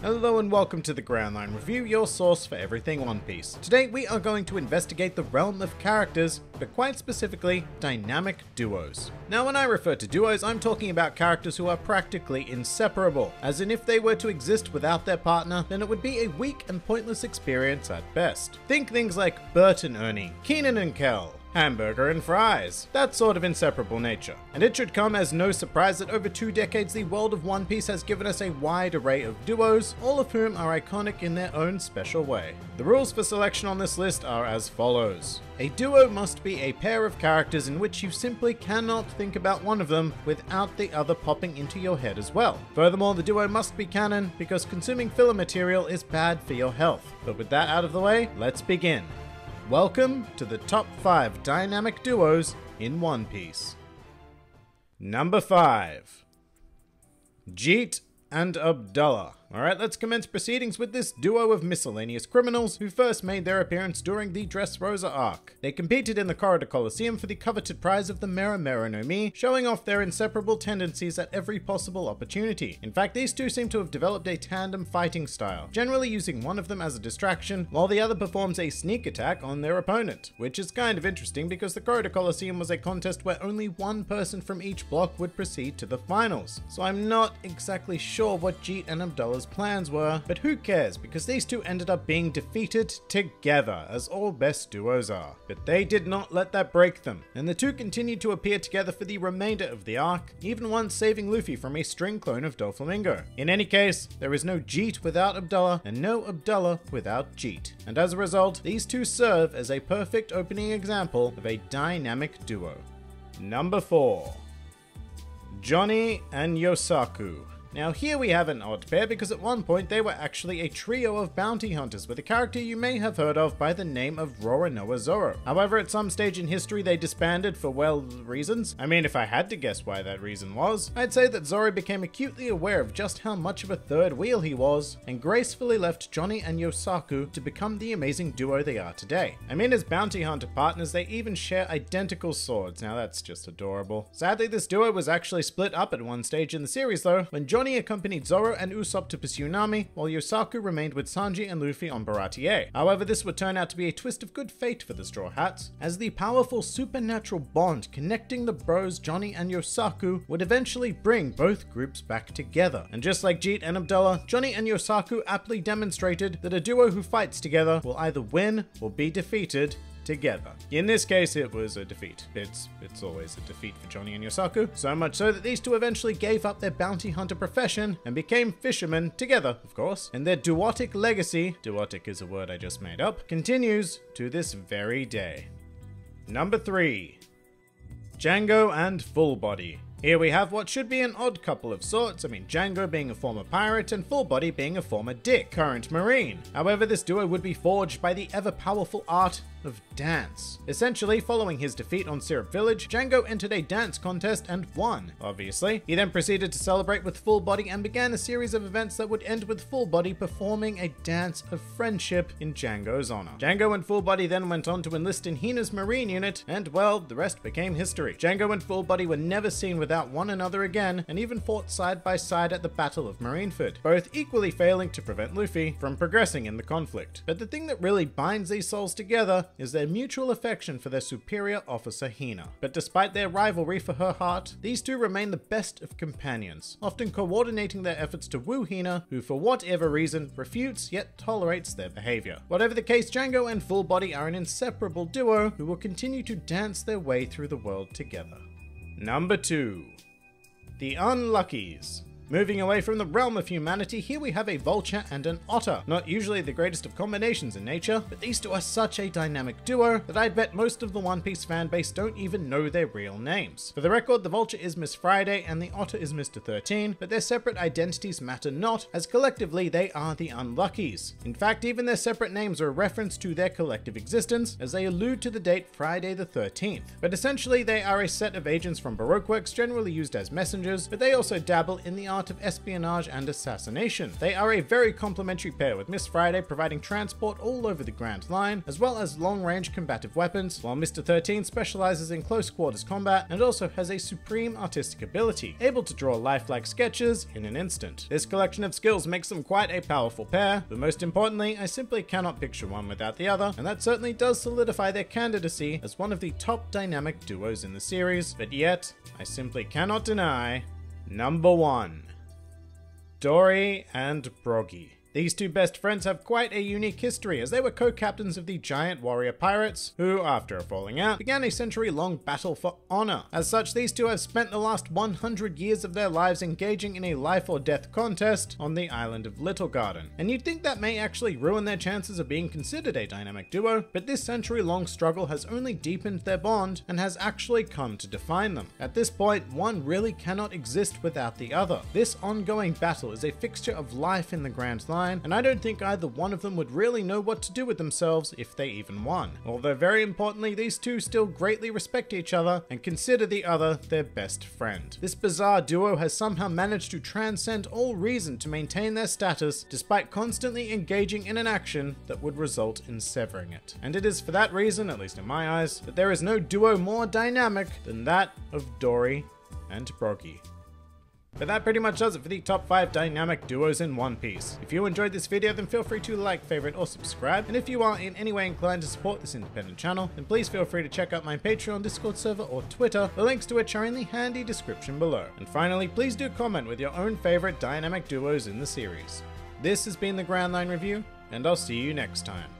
Hello and welcome to the Grand Line Review, your source for everything One Piece. Today we are going to investigate the realm of characters, but quite specifically, dynamic duos. Now when I refer to duos, I'm talking about characters who are practically inseparable, as in if they were to exist without their partner, then it would be a weak and pointless experience at best. Think things like Bert and Ernie, Keenan and Kel, hamburger and fries, that sort of inseparable nature. And it should come as no surprise that over two decades the world of One Piece has given us a wide array of duos, all of whom are iconic in their own special way. The rules for selection on this list are as follows. A duo must be a pair of characters in which you simply cannot think about one of them without the other popping into your head as well. Furthermore, the duo must be canon because consuming filler material is bad for your health. But with that out of the way, let's begin. Welcome to the top 5 dynamic duos in One Piece. Number 5 Jeet and Abdullah. Alright, let's commence proceedings with this duo of miscellaneous criminals who first made their appearance during the Dressrosa arc. They competed in the Corrida Colosseum for the coveted prize of the Mera Mera no Mi, showing off their inseparable tendencies at every possible opportunity. In fact, these two seem to have developed a tandem fighting style, generally using one of them as a distraction, while the other performs a sneak attack on their opponent, which is kind of interesting because the Corrida Colosseum was a contest where only one person from each block would proceed to the finals. So I'm not exactly sure what Jeet and Abdullah plans were, but who cares because these two ended up being defeated together, as all best duos are. But they did not let that break them, and the two continued to appear together for the remainder of the arc, even once saving Luffy from a string clone of Doflamingo. In any case, there is no Jeet without Abdullah, and no Abdullah without Jeet. And as a result, these two serve as a perfect opening example of a dynamic duo. Number 4 Johnny and Yosaku. Now here we have an odd pair because at one point they were actually a trio of bounty hunters with a character you may have heard of by the name of Roronoa Zoro. However, at some stage in history they disbanded for well reasons. I mean, if I had to guess why that reason was, I'd say that Zoro became acutely aware of just how much of a third wheel he was and gracefully left Johnny and Yosaku to become the amazing duo they are today. I mean, as bounty hunter partners, they even share identical swords. Now that's just adorable. Sadly, this duo was actually split up at one stage in the series though, when Johnny accompanied Zoro and Usopp to pursue Nami, while Yosaku remained with Sanji and Luffy on Baratie. However, this would turn out to be a twist of good fate for the Straw Hats, as the powerful supernatural bond connecting the bros Johnny and Yosaku would eventually bring both groups back together. And just like Jeet and Abdullah, Johnny and Yosaku aptly demonstrated that a duo who fights together will either win or be defeated together. In this case, it was a defeat. It's it's always a defeat for Johnny and Yosaku, so much so that these two eventually gave up their bounty hunter profession and became fishermen together, of course. And their duotic legacy, duotic is a word I just made up, continues to this very day. Number 3. Django and Full Body. Here we have what should be an odd couple of sorts, I mean Django being a former pirate and Full Body being a former dick, current marine. However, this duo would be forged by the ever-powerful art of dance. Essentially, following his defeat on Syrup Village, Django entered a dance contest and won, obviously. He then proceeded to celebrate with Full Body and began a series of events that would end with Full Body performing a dance of friendship in Django's honor. Django and Full Body then went on to enlist in Hina's marine unit, and well, the rest became history. Django and Full Body were never seen without one another again, and even fought side by side at the Battle of Marineford, both equally failing to prevent Luffy from progressing in the conflict. But the thing that really binds these souls together is their mutual affection for their superior officer Hina. But despite their rivalry for her heart, these two remain the best of companions, often coordinating their efforts to woo Hina, who for whatever reason refutes yet tolerates their behavior. Whatever the case, Django and Full Body are an inseparable duo who will continue to dance their way through the world together. Number 2. The Unluckies. Moving away from the realm of humanity, here we have a vulture and an otter. Not usually the greatest of combinations in nature, but these two are such a dynamic duo that I'd bet most of the One Piece fanbase don't even know their real names. For the record, the vulture is Miss Friday and the otter is Mr. 13, but their separate identities matter not, as collectively they are the Unluckies. In fact, even their separate names are a reference to their collective existence, as they allude to the date Friday the 13th. But essentially, they are a set of agents from Baroque works generally used as messengers, but they also dabble in the art of espionage and assassination. They are a very complementary pair, with Miss Friday providing transport all over the Grand Line, as well as long-range combative weapons, while Mr. 13 specializes in close quarters combat and also has a supreme artistic ability, able to draw lifelike sketches in an instant. This collection of skills makes them quite a powerful pair, but most importantly, I simply cannot picture one without the other, and that certainly does solidify their candidacy as one of the top dynamic duos in the series, but yet, I simply cannot deny number one. Dorry and Brogy. These two best friends have quite a unique history as they were co-captains of the giant warrior pirates, who, after a falling out, began a century-long battle for honor. As such, these two have spent the last 100 years of their lives engaging in a life or death contest on the island of Little Garden. And you'd think that may actually ruin their chances of being considered a dynamic duo, but this century-long struggle has only deepened their bond and has actually come to define them. At this point, one really cannot exist without the other. This ongoing battle is a fixture of life in the Grand And I don't think either one of them would really know what to do with themselves if they even won. Although very importantly, these two still greatly respect each other and consider the other their best friend. This bizarre duo has somehow managed to transcend all reason to maintain their status despite constantly engaging in an action that would result in severing it. And it is for that reason, at least in my eyes, that there is no duo more dynamic than that of Dorry and Brogy. But that pretty much does it for the top 5 dynamic duos in One Piece. If you enjoyed this video then feel free to like, favorite or subscribe, and if you are in any way inclined to support this independent channel, then please feel free to check out my Patreon, Discord server or Twitter, the links to which are in the handy description below. And finally, please do comment with your own favorite dynamic duos in the series. This has been the Grand Line Review, and I'll see you next time.